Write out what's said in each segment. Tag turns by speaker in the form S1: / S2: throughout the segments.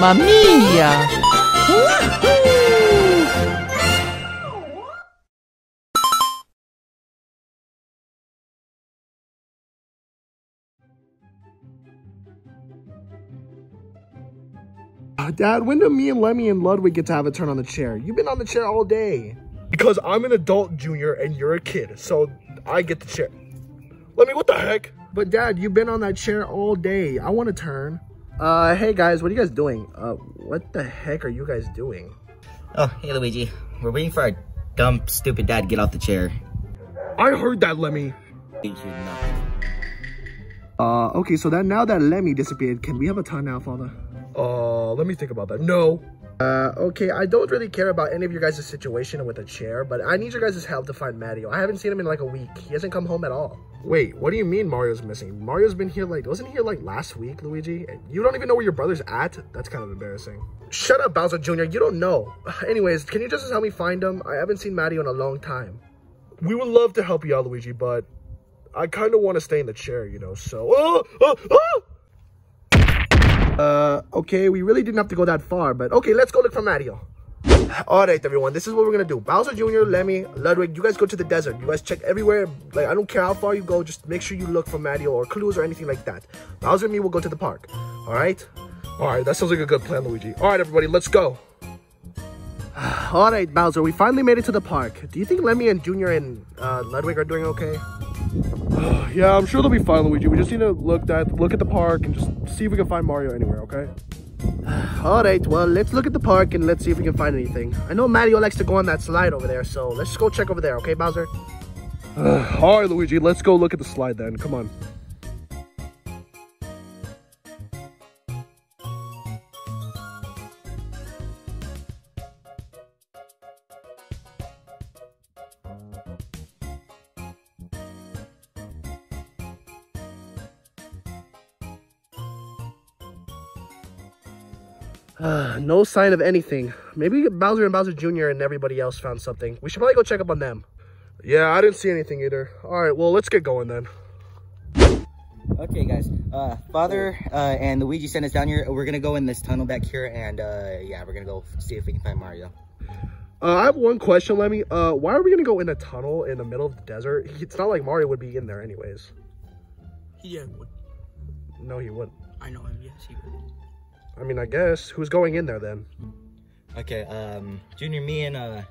S1: Mamma mia!
S2: Uh, Dad, when do me and Lemmy and Ludwig get to have a turn on the chair? You've been on the chair all day. Because I'm an adult, Junior, and you're a kid, so I get the chair. Lemmy, what the heck? But Dad, you've been on that chair all day. I want to turn. Uh, hey guys, what are you guys doing? Uh, what the heck are you guys doing?
S3: Oh, hey Luigi. We're waiting for our dumb, stupid dad to get off the chair.
S2: I heard that, Lemmy.
S3: Thank.
S2: Uh, okay, so that now that Lemmy disappeared, can we have a ton now, Father? Uh, let me think about that. No. Uh, okay, I don't really care about any of your guys' situation with a chair, but I need your guys' help to find Mario. I haven't seen him in like a week. He hasn't come home at all. Wait, what do you mean Mario's missing? Mario's been here like, wasn't he here like last week, Luigi? You don't even know where your brother's at? That's kind of embarrassing. Shut up, Bowser Jr., you don't know. Anyways, can you just help me find him? I haven't seen Mario in a long time. We would love to help you out, Luigi, but I kind of want to stay in the chair, you know, so... Oh, oh, oh! Uh, okay, we really didn't have to go that far, but okay, let's go look for Mario. All right, everyone, this is what we're gonna do. Bowser Jr., Lemmy, Ludwig, you guys go to the desert. You guys check everywhere. Like, I don't care how far you go, just make sure you look for Mario or clues or anything like that. Bowser and me will go to the park. All right? All right, that sounds like a good plan, Luigi. All right, everybody, let's go. All right, Bowser, we finally made it to the park. Do you think Lemmy and Junior and uh, Ludwig are doing okay? yeah, I'm sure they'll be fine, Luigi. We just need to look at look at the park and just see if we can find Mario anywhere, okay? All right, well, let's look at the park and let's see if we can find anything. I know Mario likes to go on that slide over there, so let's just go check over there, okay, Bowser? all right, Luigi, let's go look at the slide then. Come on. Uh, no sign of anything. Maybe Bowser and Bowser Jr. and everybody else found something. We should probably go check up on them. Yeah, I didn't see anything either. All right, well, let's get going then.
S3: Okay, guys. Uh, Father uh, and Luigi sent us down here. We're gonna go in this tunnel back here, and uh, yeah, we're gonna go see if we can find Mario.
S2: Uh, I have one question, Lemmy. Uh, why are we gonna go in a tunnel in the middle of the desert? It's not like Mario would be in there anyways.
S4: Yeah, would.
S2: No, he wouldn't.
S4: I know him. Yes, he would.
S2: I mean, I guess. Who's going in there then?
S3: Okay, um, Junior, me and uh,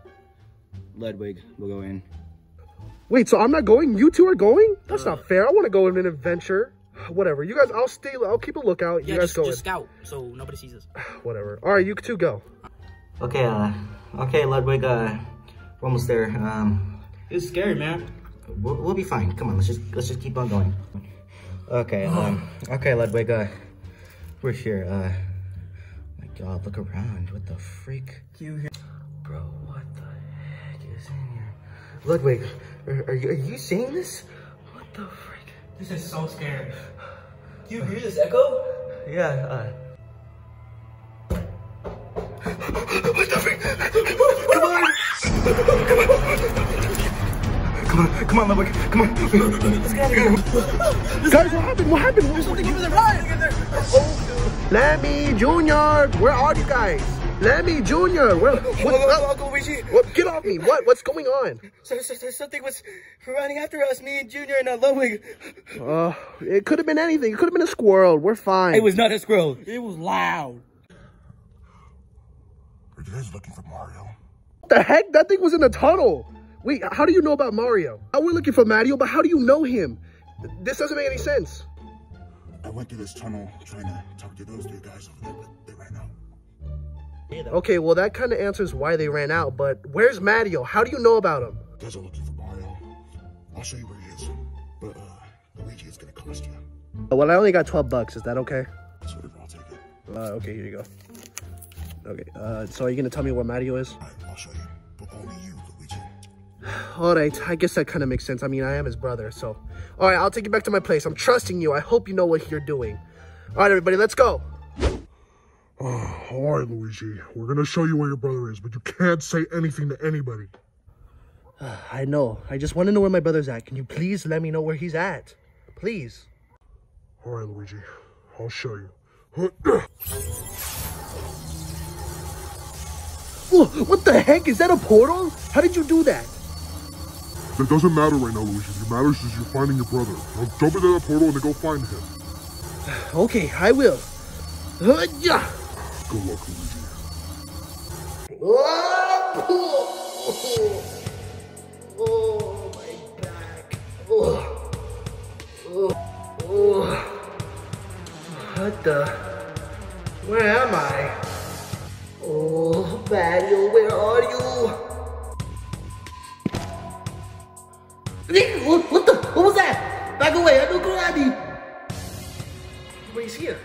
S3: Ludwig will go in.
S2: Wait, so I'm not going? You two are going? That's not fair. I want to go on an adventure. Whatever. You guys, I'll stay. I'll keep a lookout.
S4: Yeah,
S2: you guys
S4: just,
S2: go
S4: just
S2: in.
S4: scout so nobody sees us.
S2: Whatever. All right, you two go.
S3: Okay, uh, okay, Ludwig, uh, we're almost there. Um,
S4: It's scary, man.
S3: we'll, we'll be fine. Come on, let's just let's just keep on going. Okay, um, okay, Ludwig, uh, we're here. Uh, my God, look around. What the freak?
S4: You hear?
S3: Bro, what the heck is in here? Ludwig, are, are you are you seeing this? What the freak?
S4: This is so scary. Do you hear this echo?
S3: Yeah, uh. Come on, come on, Ludwig, come on. Let's get out of here.
S2: Guys, what happened? What happened? There's
S4: Something over there, right?
S2: Lemmy Junior, where are you guys? Lemmy Junior, where? What,
S3: Uncle Luigi.
S2: what, get off me! What? What's going on?
S3: So, so, so something was running after us, me and Junior and uh, Ludwig.
S2: Uh, it could have been anything. It could have been a squirrel. We're fine.
S3: It was not a squirrel.
S4: It was loud.
S5: Are you guys looking for Mario?
S2: What the heck? That thing was in the tunnel. Wait, how do you know about Mario? We're looking for Mario, but how do you know him? This doesn't make any sense.
S5: I went through this tunnel trying to talk to those three guys over there, but they ran out.
S2: Okay, well, that kind of answers why they ran out, but where's Mario? How do you know about him?
S5: You guys are looking for Mario. I'll show you where he is. But uh, Luigi is gonna cost you.
S2: Uh, Well, I only got 12 bucks. Is that okay?
S5: So whatever, I'll take it.
S2: Uh, okay, here you go. Okay, uh, so are you gonna tell me where Mario is?
S5: Alright, I'll show you. But only you, Luigi.
S2: All right, I guess that kind of makes sense. I mean, I am his brother, so. All right, I'll take you back to my place. I'm trusting you. I hope you know what you're doing. All right, everybody, let's go.
S5: Alright, Luigi. We're gonna show you where your brother is, but you can't say anything to anybody.
S2: I know. I just want to know where my brother's at. Can you please let me know where he's at? Please.
S5: Alright, Luigi. I'll show you.
S2: Oh, what the heck? Is that a portal? How did you do that?
S5: That doesn't matter right now, Luigi. What matters is you're finding your brother. Now jump into that portal and then go find him.
S2: Okay, I will. Uh, yeah.
S5: Good luck, Luigi.
S2: Oh, oh my back. Oh, oh, oh. What the? Where am I? Oh, Mario, where are you? What, what the? What was that? Back away, I know karate. He's here.